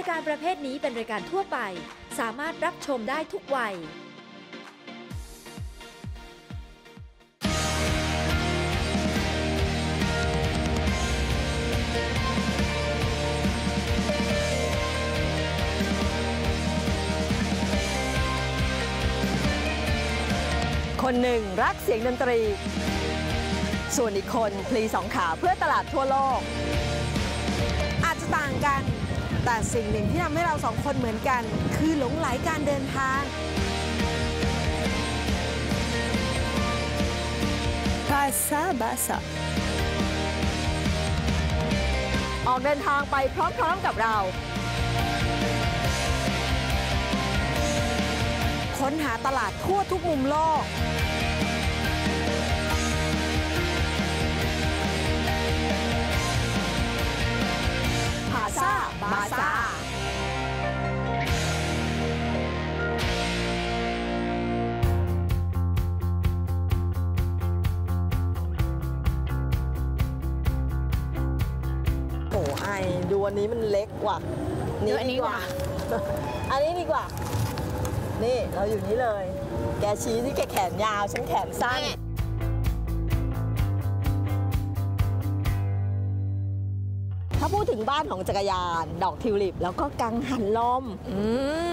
ายการประเภทนี้เป็นรายการทั่วไป สามารถรับชมได้ทุกวัยคนหนึ่งรักเสียงดนตรี ส่วนอีกคนพลีสองขาเพื่อตลาดทั่วโลก อาจจะต่างกัน แต่สิ่งหนึ่งที่ทำให้เราสองคนเหมือนกัน คือหลงไหลการเดินทาง ภาษาบาษาออกเดินทางไปพร้อมๆกับเราค้นหาตลาดทั่วทุกมุมโลก ภาษาบาษาโอ้ไอดูอันนี้มันเล็กกว่าดูอันนี้กว่า อันนี้ดีกว่า นี่เราอยู่นี่เลย แกชี้ที่แกแขนยาว ฉันแขนสั้น ถ้าพูดถึงบ้านของจักรยาน ดอกทิวลิป แล้วก็กังหันลมอื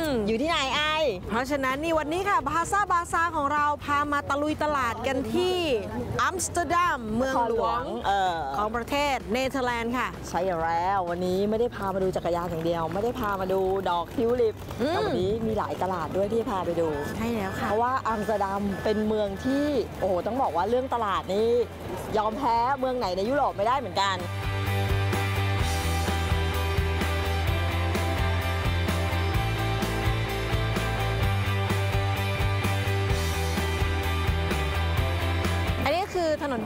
มอยู่ที่ไหนไอ เพราะฉะนั้นนี่วันนี้ค่ะพาซ่าบาซาของเราพามาตะลุยตลาดกันที่อัมสเตอร์ดัมเมืองหลวงเออของประเทศเนเธอร์แลนด์ค่ะ ใช่แล้ววันนี้ไม่ได้พามาดูจักรยานอย่างเดียว ไม่ได้พามาดูดอกทิวลิปอืมแต่วันนี้มีหลายตลาดด้วยที่พาไปดูใช่แล้วค่ะเพราะว่าอัมสเตอร์ดัมเป็นเมืองที่โอ้โหต้องบอกว่าเรื่องตลาดนี่ยอมแพ้เมืองไหนในยุโรปไม่ได้เหมือนกันอัน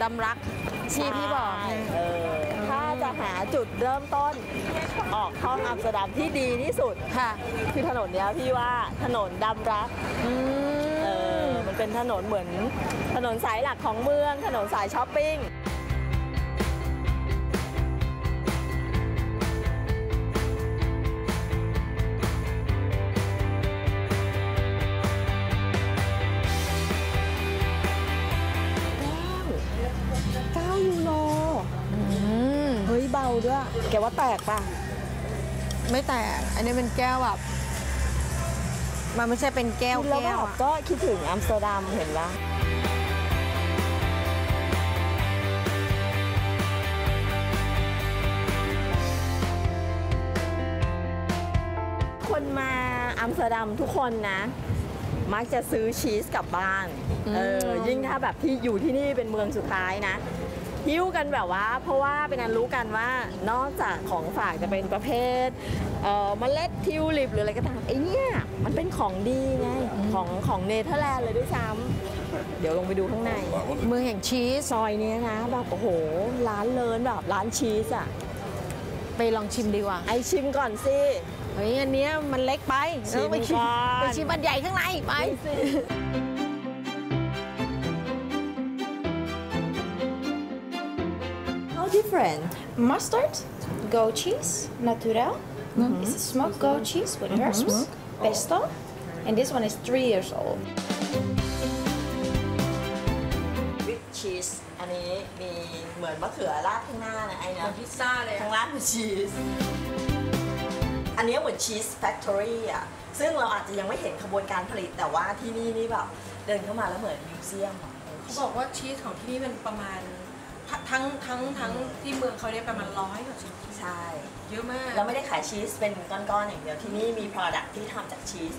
ดำรักที่พี่บอกใช่เออถ้าจะหาจุดเริ่มต้นออกท่องอัมสเตอร์ดัมที่ดีที่สุดค่ะ คือถนนเนี้ยพี่ว่าถนนดำรักอืเอมอมันเป็นถนนเหมือนถนนสายหลักของเมือง ถนนสายช้อปปิ้ง แกว่าแตกป่ะ ไม่แตก อันนี้เป็นแก้วแบบ มันไม่ใช่เป็นแก้วแล้วแก้แบวบอะก็คิดถึงอัมสเตอร์ดัมเห็นปะคนมาอัมสเตอร์ดัมทุกคนนะ มักจะซื้อชีสกลับบ้าน เออ ยิ่งถ้าแบบที่อยู่ที่นี่เป็นเมืองสุดท้ายนะ หิ้วกันแบบว่า เพราะว่าเป็นการรู้กันว่านอกจากของฝากจะเป็นประเภทเอ่อเมล็ดทิวลิปหรืออะไรก็ตามไอ้เนี่ยมันเป็นของดีไงของของเนเธอร์แลนด์เลยด้วยซ้ำเดี๋ยวลงไปดูข้างใน เมืองแห่งชีสซอยเนี้ยนะแบบโอ้โหร้านเลินแบบร้านชีสอะไปลองชิมดีกว่าไอชิมก่อนสิเฮ้ยอันเนี้ยมันเล็กไปชิมเออไปชิมก่อนไปชิมมันใหญ่ข้างในไปสิ different Mustard, goat cheese, natural. It's a smoked goat cheese with herbs, pesto, and this one is three years old. วิปชีสอันนี้มีเหมือนมะเขือราดข้างหน้านะไอ้นะพิซซ่าเลยข้างล่างเป็นชีส อันนี้เหมือนชีสแฟคทอรี่อะ ซึ่งเราอาจจะยังไม่เห็นขบวนการผลิตแต่ว่าที่นี่นี่แบบ เดินเข้ามาแล้วเหมือนมิวเซียมอะเขาบอกว่าชีสของที่นี่เป็นประมาณ ทั้งทั้งทั้งที่เมืองเขาเนี่ยประมาณร้อยกว่าชนิดใช่ เยอะมาก เราไม่ได้ขายชีสเป็นก้อนๆอย่างเดียวที่นี่มี Product ที่ทำจากชีส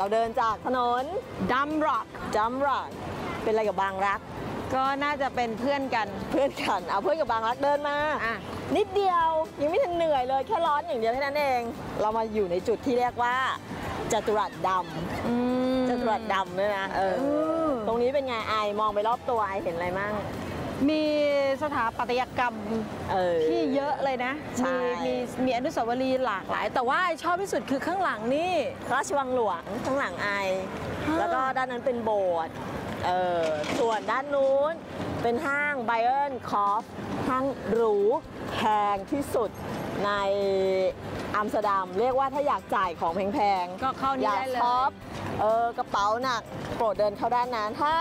เราเดินจากถนนดัมร็อกจัมรักเป็นอะไรกับบางรัก ก็น่าจะเป็นเพื่อนกันเพื่อนกันเอาเพื่อนกับบางรักเดินมาอะนิดเดียวยังไม่ทันเหนื่อยเลยแค่ร้อนอย่างเดียวแค่นั้นเอง เรามาอยู่ในจุดที่เรียกว่าจัตุรัสดำจัตุรัสดำด้วยนะเอออตรงนี้เป็นไงไอมองไปรอบตัวไอเห็นอะไรมั่ง มีสถาปัตยกรรมเออที่เยอะเลยนะใช่มีมีมีอนุสาวรีย์หลากหลาย แต่ว่าไอชอบที่สุดคือข้างหลังนี่ราชวังหลวงข้างหลังไอ แล้วก็ด้านนั้นเป็นโบสถ์เออส่วนด้านนู้นเป็นห้างไบเอ n นคอฟห้างหรูแพงที่สุดในอัมสเตอร์ดัมเรียกว่าถ้าอยากจ่ายของแพงๆก็เข้านี่อยากได้เลยช็อปเออกระเป๋าหนักโปรดเดินเข้าด้านนั้นถ้า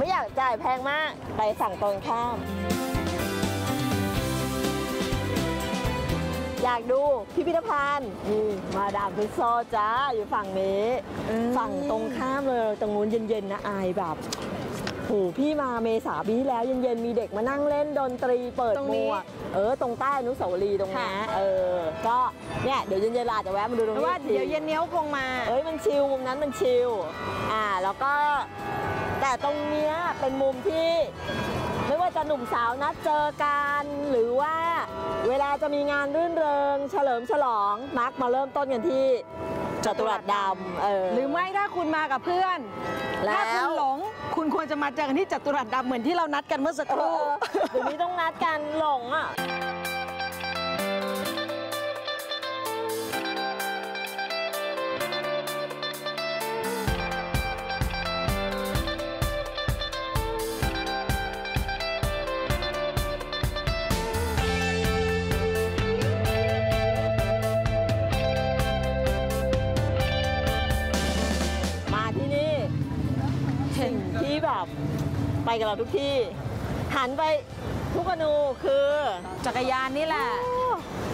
ไม่อยากจ่ายแพงมาก ไปสั่งตรงข้าม อยากดูพิพิธภัณฑ์นี่มาดามทุสโซจ้าอยู่ฝั่งนี้ ฝั่งตรงข้ามเลยตรงนู้นเย็นๆนะอายแบบโหพี่มาเมษาปีที่แล้วเย็นๆมีเด็กมานั่งเล่นดนตรีเปิดตรงหมนี้วกเออตรงใต้อนุสาวรีย์ตรงนี้ค่ะเออ ก็เนี่ยเดี๋ยวเย็นๆเราอาจจะแวะมาดูตรงแต่นี้ว่าอีกทีเดี๋ยวเย็นเนี้ยวคงมา เอ้ยมันชิลมุมนั้นมันชิลอ่าแล้วก็ แต่ตรงเนี้ยเป็นมุมที่ ไม่ว่าจะหนุ่มสาวนัดเจอกันหรือว่าเวลาจะมีงานรื่นเริง เฉลิมฉลองมักมาเริ่มต้นกันที่จัตุรัสดำเออหรือไม่ถ้าคุณมากับเพื่อน แล้ว ถ้าคุณหลง คุณควรจะมาเจอกันที่จัตุรัสดำเหมือนที่เรานัดกันเมื่อสักเอครู่อเดี๋ยวนี้ต้องนัดกันหลงอะ ไปกับเราทุกที่ หันไปทุกอนูคือจักรยานนี่แหละ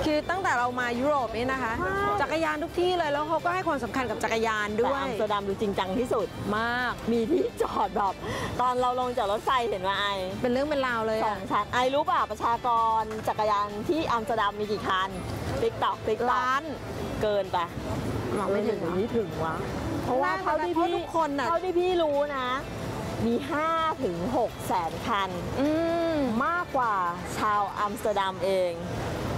คือตั้งแต่เรามายุโรปนี่นะคะ จักรยานทุกที่เลยแล้วเขาก็ให้ความสำคัญกับจักรยานด้วยแต่อัมสเตอร์ดัมดูจริงจังที่สุดมาก มีที่จอดแบบตอนเราลงจากรถไฟเห็นว่าไอเป็นเรื่องเป็นราวเลยอะสองชั้นไอรู้ป่ะประชากรจักรยานที่อัมสเตอร์ดัมมีกี่คัน tick tock tick tock ล้านเกินไปเราไม่ถึงเหรอไม่ถึงวะเพราะว่าน่าจะเท่าที่เพราะพี่ทุกคนน่ะเท่าที่พี่รู้นะ มี 5 ถึง 6 แสนคันอืมมากกว่าชาวอัมสเตอร์ดัมเอง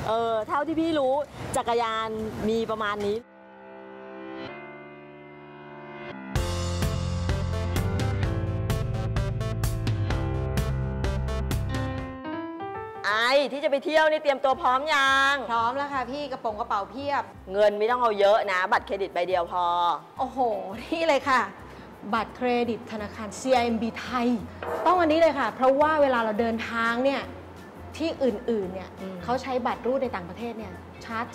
เออ เท่าที่พี่รู้จักรยานมีประมาณนี้ไอที่จะไปเที่ยวนี่เตรียมตัวพร้อมยังพร้อมแล้วค่ะพี่กระโปรงกระเป๋าเพียบ เงินไม่ต้องเอาเยอะนะ บัตรเครดิตใบเดียวพอ โอ้โห นี่เลยค่ะ บัตรเครดิตธนาคาร CIMB ไทย ต้องอันนี้เลยค่ะ เพราะว่าเวลาเราเดินทางเนี่ยที่อื่นๆเนี่ยเขาใช้บัตรรูดในต่างประเทศเนี่ยชาร์จ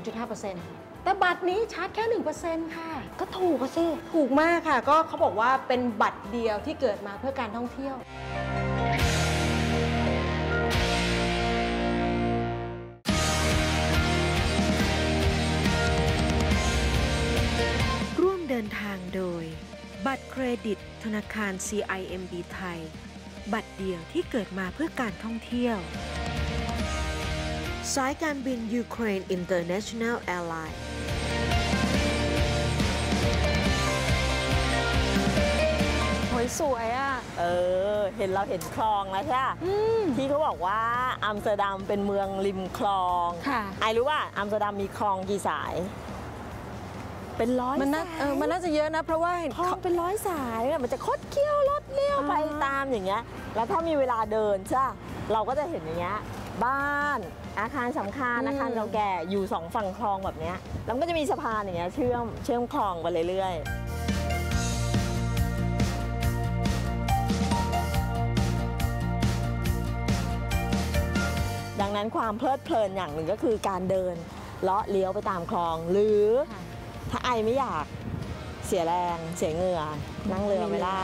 2-2.5%แต่บัตรนี้ชาร์จแค่ 1%ค่ะ ก็ถูกก็สิ ถูกมากค่ะ ก็เขาบอกว่าเป็นบัตรเดียวที่เกิดมาเพื่อการท่องเที่ยวร่วมเดินทางโดย บัตรเครดิต ธนาคาร CIMB ไทย บัตรเดียวที่เกิดมาเพื่อการท่องเที่ยว สายการบินยูเครน International Airlines โหยสวยอะ เออ เห็นเราเห็นคลองแล้วใช่ปะที่เขาบอกว่าอัมสเตอร์ดัมเป็นเมืองริมคลองค่ะไอรู้ว่าอัมสเตอร์ดัมมีคลองกี่สาย เป็นร้อยมันน่าสายเออมันน่าจะเยอะนะ เพราะว่าเห็นคลองเป็นร้อยสายอะมันจะคดเคี้ยวรถเลี้ยวไปตามอย่างเงี้ยแล้วถ้ามีเวลาเดินใช่ปะเราก็จะเห็นอย่างเงี้ยบ้านอาคารสำคัญอาคารเก่าแก่อยู่สองฝั่งคลองแบบเนี้ยแล้วมันก็จะมีสะพานอย่างเงี้ยเชื่อมเชื่อมคลองไปเรื่อยๆดังนั้นความเพลิดเพลินอย่างหนึ่งก็คือการเดินเลาะเลี้ยวไปตามคลองหรือ ถ้าไอไม่อยากเสียแรง เสียเหงื่อนั่งเรือไม่ได้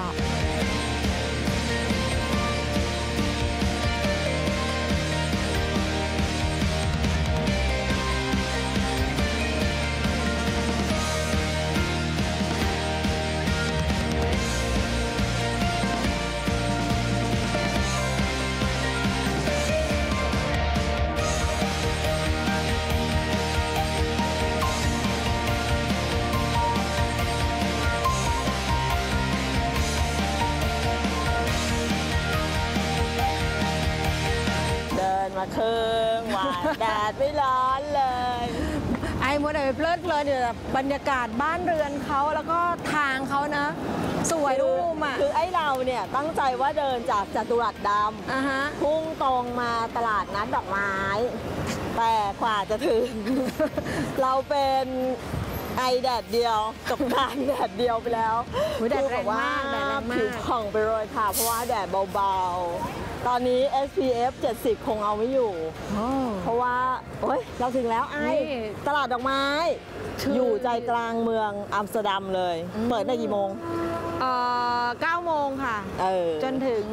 ดินมาครึ่งวันแดดไม่ร้อนเลย ไอ้มัววแต่ไปเพลิดเพลินอยู่กับบรรยากาศบ้านเรือนเขาแล้วก็ทางเขานะ สวยทุกมุมอะ คือไอ้เราเนี่ยตั้งใจว่าเดินจากจัตุรัสดอะฮะำพุ่งตรงมาตลาดนัดดอกไม้ แต่กว่าจะถึง เราเป็นไอแดดเดียวกับการแดดเดียวไปแล้วอุ๊ยแดดแรงคือบบมากแดดแรงมากผิวผ่องไปเลยค่ะ เพราะว่าแดดเบาๆ ตอนนี้ SPF 70 คงเอาไม่อยู่ เพราะว่าโอ๊ยเราถึงแล้วไอนี่ตลาดดอกไม้คืออยู่ใจกลางเมืองอัมสเตอร์ดัมเลย เปิดได้กี่โมงเอ่อ9โมงค่ะเออจนถึง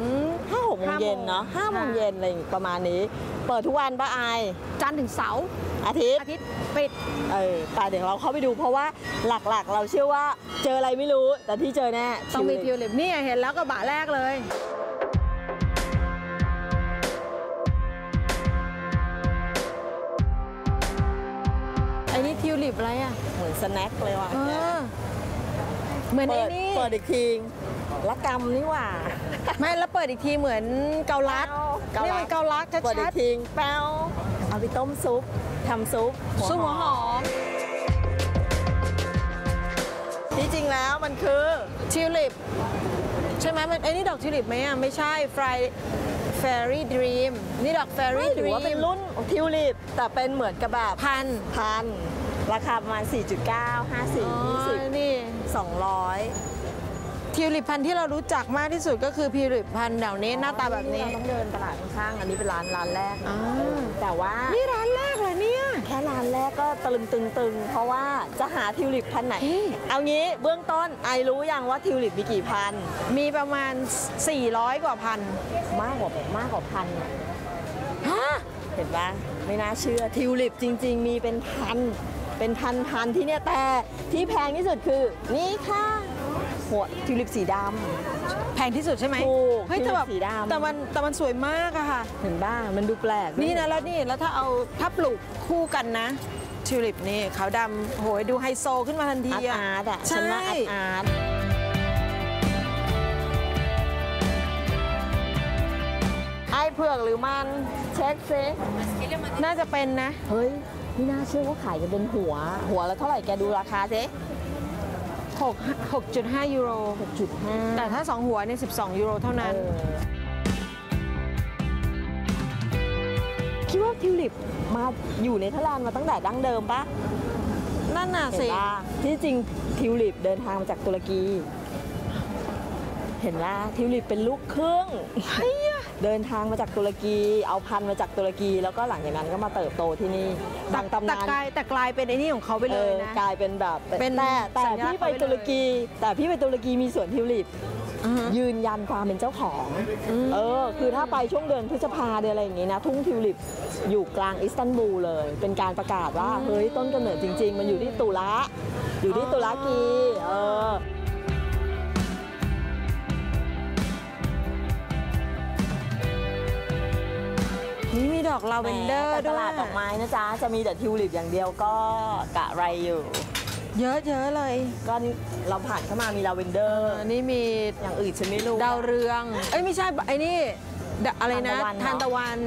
ห้าหกโมงเย็นเนาะห้าโมงเย็นอะไรอย่างประมาณนี้ เปิดทุกวันปะไอายจันทร์ถึงเสาร์อาทิตย์อาทิตย์ปิดเออแต่เดี๋ยวเราเข้าไปดูเพราะว่าหลักๆ เราเชื่อว่าเจออะไรไม่รู้ แต่ที่เจอแน่ต้องมีทิทิววลิปนี่เห็นแล้วกระบะแรกเลย นี่ทิวลิปอะไรอะ เหมือนสแน็คเลยว่ะเออเหมือนเปิไอ้ดนี่ เปิดอีกทีละกรรมนี่หว่า ไม่แล้วเปิดอีกทีเหมือนเกาลัดเกาลัด นี่มันเกาลัดชัเปิดอีดกทีแป้วเอาไปต้มซุปทำซุปๆซุปหัวหอมที่จริงแล้วมันคือทิวลิป ใช่ไหมมันไอ้นี่ดอกทิวลิปไหมอะ ไม่ใช่ฟรายแฟรี่ดรีมนี่ดอกแฟไม่รี่ถืดอรีว่าเป็นรุ่นทิวลิปแต่เป็นเหมือนกับแบบพันพัน ราคาประมาณ 4.9อ๋อ54 20นี่200 ทิวลิปพันธุ์ที่เรารู้จักมากที่สุดก็คือทิวลิปพันธุ์แถวนี้หน้าตาแบบนี้ เราต้องเดินตลาดข้างๆอันนี้เป็นร้านร้านแรกนะอ่า เออแต่ว่านี่ร้านแรกเหรอเนี่ย แค่ร้านแรกก็ตะลึงตึงๆเพราะว่าจะหาทิวลิปพันธุ์ไหน เฮ้ย เอางี้เบื้องต้นไอรู้ยังว่าทิวลิปมีกี่พันธุ์มีประมาณ 400 กว่าพันมากกว่ามากกว่าพันฮะเห็นปะไม่น่าเชื่อทิวลิปจริง ๆ มีเป็นพัน เป็นพันพันๆที่เนี่ยแต่ที่แพงที่สุดคือนี่ค่ะหัวทิวลิปสีดำแพงที่สุดใช่ไหมถูกเฮ้ยแต่แบบทิวลิปสีดำแต่มันแต่มันสวยมากอะค่ะเห็นบ้ามันดูแปลกด้วยนี่นะแล้วนี่แล้วถ้าเอาถ้าปลูกคู่กันนะทิวลิปนี่ขาวดำโหยดูไฮโซขึ้นมาทันที art อะ art อะใช่ฉันว่า art art ไอ้เผือกหรือมันเช็คซิน่าจะเป็นนะเฮ้ย ไม่น่าเชื่อว่าขายกันเป็นหัว หัวแล้วเท่าไหร่แกดูราคาซิ6 6.5ยูโรจุดห้าแต่ถ้า2หัวเนี่ย12ยูโรเท่านั้น คิดว่าทิวลิปมาอยู่ในเทอร์แลนด์มาตั้งแต่ดั้งเดิมปะนั่นน่ะเห็นสิปะที่จริงทิวลิปเดินทางมาจากตุรกี เห็นว่าทิวลิปเป็นลูกครึ่ง เดินทางมาจากตุรกี เอาพันธุ์มาจากตุรกี แล้วก็หลังจากนั้นก็มาเติบโตที่นี่บางตำแต่นานกลายแต่กลายเป็นไอ้นี่ของเขาไปเอเลยอนะ กลายเป็นแบบเป็นแต่แต่สัญลักษณ์พี่ไปเขาไปเลย ตุรกี แต่พี่ไปตุรกีมีสวนทิวลิป อือฮะยืนยันความเป็นเจ้าของ เออ คือถ้าไปช่วงเดือนพฤษภาเดือนอะไรอย่างงี้นะ ทุ่งทิวลิปอยู่กลางอิสตันบูลเลย เป็นการประกาศว่า เฮ้ย ต้นกำเนิดจริง ๆ มันอยู่ที่ตุระอยู่ที่ตุรกี เออ นี่มีดอกลาเวนเดอร์แต่ตด้วยลาดดอกไม้นะจ๊ะ จะมีแต่ทิวลิปอย่างเดียวก็กะไรอยู่ เยอะเยอะๆเลย ก็นี่เราผ่านเข้ามามีลาเวนเดอร์อันนี้มีอย่างอื่นฉันไม่รู้ดาวเรือง เอ้ยไม่ใช่ไอ้นี่ดะอะไรนะทานตะวัวัน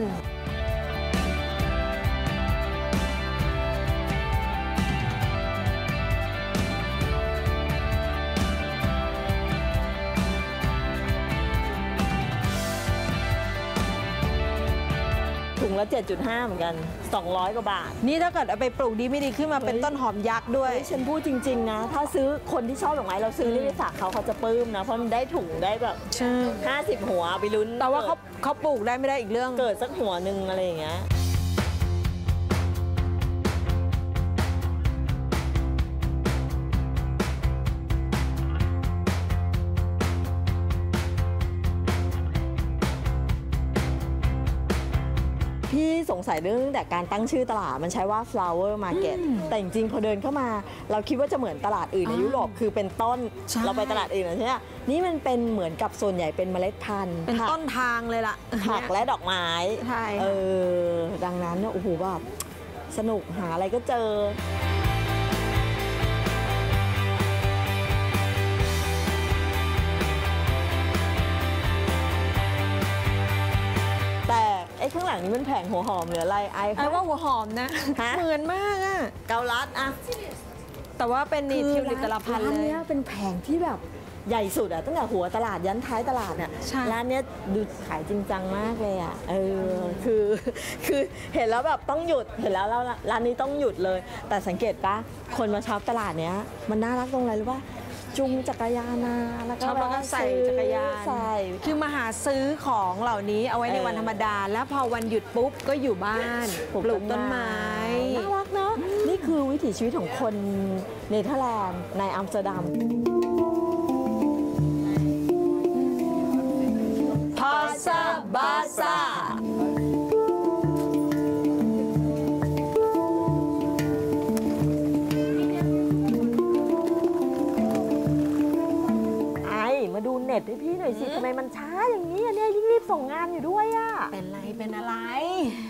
ถุงละ7.5 เหมือนกัน 200 กว่าบาท นี่ถ้าเกิดเอาไปปลูกดีไม่ดีขึ้นมาเป็นเฮ้ยต้นหอมยักษ์ด้วยเฮ้ยฉันพูดจริง ๆ นะ ถ้าซื้อคนที่ชอบดอกไม้เราซื้อนี่ไปฝากเขาเขาจะปลื้มนะ เพราะมันได้ถุงได้แบบใช่50หัวไปลุ้นแต่ว่าเขาเขาปลูกได้ไม่ได้อีกเรื่อง เกิดสักหัวหนึ่งอะไรอย่างเงี้ย พี่สงสัยเรื่องตั้งแต่การตั้งชื่อตลาดมันใช้ว่า flower market แต่จริงๆพอเดินเข้ามา เราคิดว่าจะเหมือนตลาดอื่นในยุโรปคือเป็นต้นใช่เราไปตลาดอื่นนะใช่ไหมนี่มันเป็นเหมือนกับส่วนใหญ่เป็นเมล็ดพันธุ์เป็นผักต้นทางเลยล่ะผักและดอกไม้ใช่ค่ะเออดังนั้นเนี่ยโอ้โหแบบสนุกหาอะไรก็เจอ นี้มันแผงหัวหอมหรืออะไรไอ้ไอ้ว่าหัวหอมนะฮะเหมือนมากอะเกาลัดอะแต่ว่าเป็นนี่ทิวลิปแต่ละพันร้านเลยเนี้ยเป็นแผงที่แบบใหญ่สุดอะตั้งแต่หัวตลาดยันท้ายตลาดเนี่ยใช่ร้านเนี้ยดูขายจริงจังมากเลยอะเออคือคือเห็นแล้วแบบต้องหยุดเห็นแล้วแล้วร้านนี้ต้องหยุดเลย แต่สังเกตปะคนมาช็อปตลาดเนี้ยมันน่ารักตรงไหนรู้ปะ จุงจักรยานมาแล้วก็ชอบแล้วก็ใส่จักรยานใส่คือมาหาซื้อของเหล่านี้เอาไว้ในเออวันธรรมดา แล้วพอวันหยุดปุ๊บก็อยู่บ้านปลูกต้นไม้น่ารักเนาะนี่คือวิถีชีวิตของคนเนเธอร์แลนด์ในอัมสเตอร์ดัมพาซ่าบาซา ตให้พี่หน่อยสิทำไมมันช้าอย่างนี้อะเนี่ยยิ่งรีบส่งงานอยู่ด้วยอะเป็นไรเป็นอะไร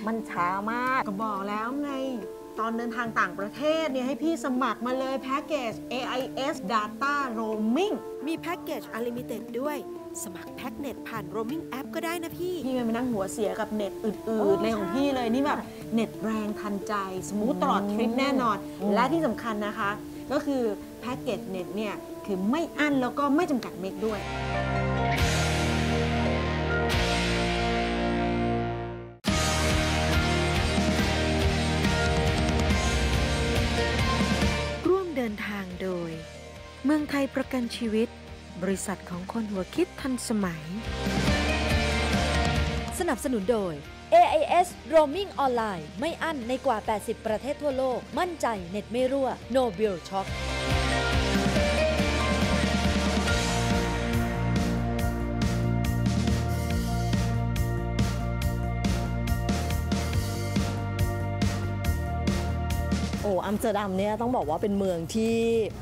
มันช้ามากก็บอกแล้วไงตอนเดินทางต่างประเทศเนี่ยให้พี่สมัครมาเลยแพ็กเกจ AIS Data Roaming มีแพ็กเกจ Unlimited ด้วย สมัครแพ็กเน็ตผ่าน roaming app ก็ได้นะพี่ พี่ไม่มานั่งหัวเสียกับเน็ตเออื่อนๆเลยของพี่เลยนี่แบบเน็ตแรงทันใจ smooth ตลอดทริปแน่นอนอืมและที่สำคัญนะคะ ก็คือแพ็กเกจเน็ตเนี่ย คือไม่อั้นแล้วก็ไม่จำกัดเมกด้วย นทางโดย เมืองไทยประกันชีวิต บริษัทของคนหัวคิดทันสมัย สนับสนุนโดย AIS Roaming ออนไลน์ไม่อั้นในกว่า 80 ประเทศทั่วโลก มั่นใจเน็ตไม่รั่ว No Bill Shock อัมสเตอร์ดัมเนี่ยต้องบอกว่าเป็นเมืองที่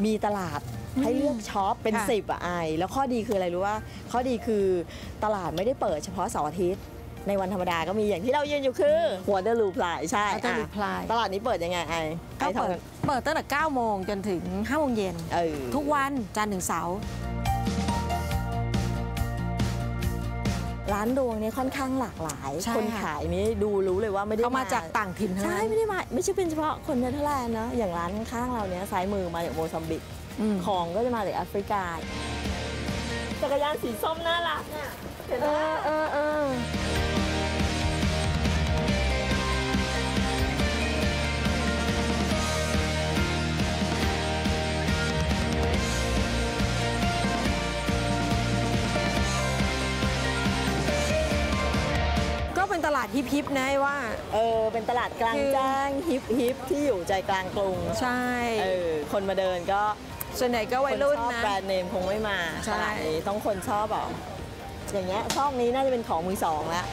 มีตลาดให้เลือกช็อปเป็น ค่ะสิบอะไอแล้วข้อดีคืออะไรรู้ว่า ข้อดีคือตลาดไม่ได้เปิดเฉพาะเสาร์อาทิตย์ ในวันธรรมดาก็มีอย่างที่เรายืนอยู่คือหัวเดลูพลายใช่ Waterloo อะ Ply ตลาดนี้เปิดยังไงไอก็ไอเปิดทำกันเปิดตั้งแต่9โมงจนถึง5โมงเย็น เออทุกวันจันทร์ถึงเสาร์ ร้านดวงเนี่ยค่อนข้างหลากหลาย ใช่คนค่ะ ขายนี่ดูรู้เลยว่าไม่ได้เขามาจากต่างถิ่นทั้งใช่นั้นไม่ได้มาไม่ใช่เป็นเฉพาะคนเนเธอร์แลนด์นะอย่างร้านข้างๆเราเนี้ยซ้ายมือมาจากโมซัมบิก อืม ของก็จะมาจากแอฟริกา จักรยานสีส้มน่ารักอะเห็นไหมเออเออ ลาดฮิปฮิปๆนะไอ้ว่า เออ เป็นตลาดกลางคือแจ้งฮิปฮิปที่อยู่ใจกลางกรุง ใช่ เออ คนมาเดินก็ส่วนใหญ่ก็ควัยนรุ่นชอบนะแบรนด์เนมคงไม่มาใช่ตลาดนี้ต้องคนชอบแบบอย่างเงี้ยช่องนี้น่าจะเป็นของมือสองแล้ว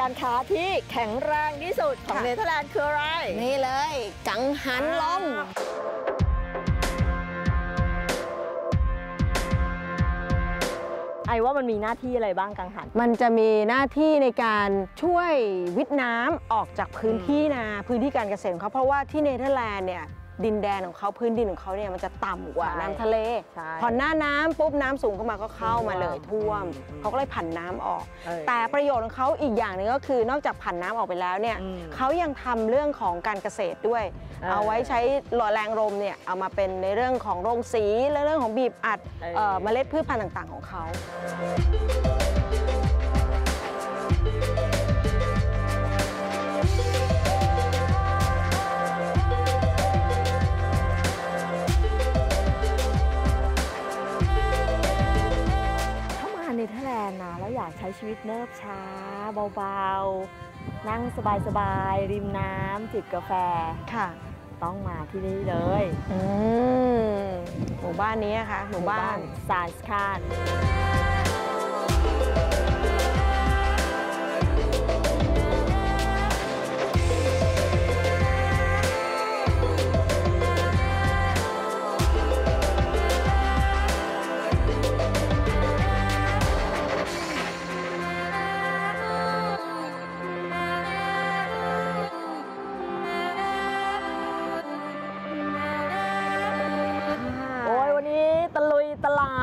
การค้าที่แข็งแรงที่สุดของเนเธอร์แลนด์คืออะไร นี่เลย กังหันลมไอว่ามันมีหน้าที่อะไรบ้างกังหัน มันจะมีหน้าที่ในการช่วยวิทย์น้ำออกจากพื้นที่นา พื้นที่การเกษตรของเขาเพราะว่าที่เนเธอร์แลนด์เนี่ย ดินแดนของเขาพื้นดินของเขาเนี่ยมันจะต่ำกว่าใช่น้ำทะเล ใช่พอหน้าน้ำปุ๊บน้ำสูงเข้ามาก็เข้ามาเลยท่ท่ววมมเขาก็เลยผันน้ำออก เออแต่ประโยชน์ของเขาอีกอย่างหนึงก็คือนอกจากผันน้ำออกไปแล้วเนี่ยอืมเขายังทำเรื่องของการเกษตรด้วย เออเอาไว้ใช้หล่อแรงลมเนี่ยเอามาเป็นในเรื่องของโรงสีและเรื่องของบีบอัดเออ เอ่อเมล็ดพืชพันธุ์ต่างๆ ของเขา ช้ชีวิตเนิบช้าเบาๆ นั่งสบายๆ ริมน้ำจิบกาแฟ ค่ะ ต้องมาที่นี่เลยอืมหมู่บ้านนี้ค่ะหมู่บ้านซานสคาน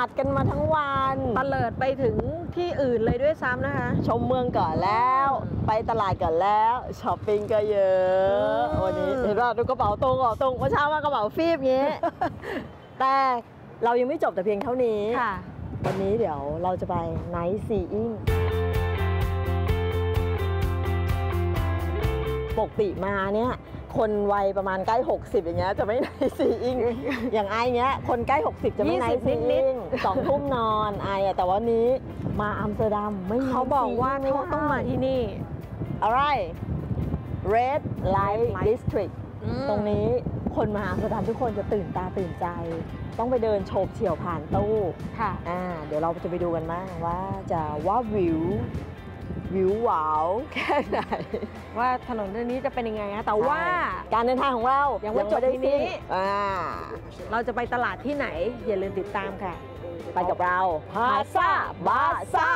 ดกันมาทั้งวันตะเลิดไปถึงที่อื่นเลยด้วยซ้ำนะคะ ชมเมืองก่อนแล้ว ไปตลาดก่อนแล้วช้อปปิ้งก็เยอะอืมวันนี้เห็นว่าดูกระเป๋าตรงกระเป๋าตรงเมื่อเช้ามากระเป๋าฟีบเงี้ยแต่เรายังไม่จบแต่เพียงเท่านี้ค่ะวันนี้เดี๋ยวเราจะไป night seeing ปกติมาเนี่ย คนวัยประมาณใกล้ 60 อย่างเงี้ยจะไม่ night seeingอย่างไอเงี้ยคนใกล้ 60 จะไม่ไนท์ซี20นิอิดงสองทุ่มนอนไออะแต่วันนี้มาอัมสเตอร์ดัมไม่เขาบอกว่าไนท์เขาซีต้องมาที่นี่ อะไร Red Light Light District ตรงนี้คนมาอัมสเตอร์ดัมทุกคนจะตื่นตาตื่นใจ ต้องไปเดินโฉบเฉี่ยวผ่านตู้ค่ะอ่าเดี๋ยวเราจะไปดูกันบ้างว่าจะว่าวิว วิวหวาวแค่ไหน ว่าถนนเส้นนี้จะเป็นยังไงนะแต่ว่าการเดินทางของเรายัยังไม่จบด้ที่นี้สิ้อ่า เราจะไปตลาดที่ไหน อย่าลืมติดตามค่ะ ไปกับเราพาซาบาซา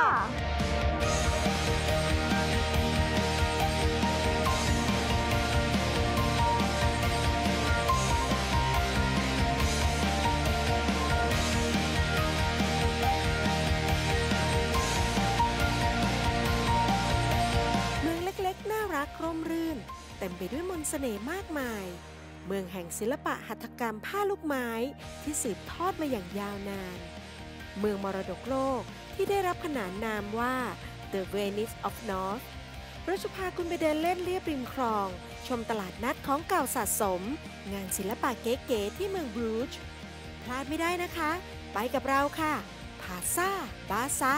ไปด้วยมนต์เสน่ห์มากมาย เมืองแห่งศิลปะหัตถกรรมผ้าลูกไม้ที่สืบทอดมาอย่างยาวนาน เมืองมรดกโลกที่ได้รับขนานนามว่า The Venice of North เราจะพาคุณไปเดินเล่นเลียบริมคลอง ชมตลาดนัดของเก่าสะสม งานศิลปะเก๋ๆที่เมืองบรูชพลาดไม่ได้นะคะ ไปกับเราค่ะพาซาบาซา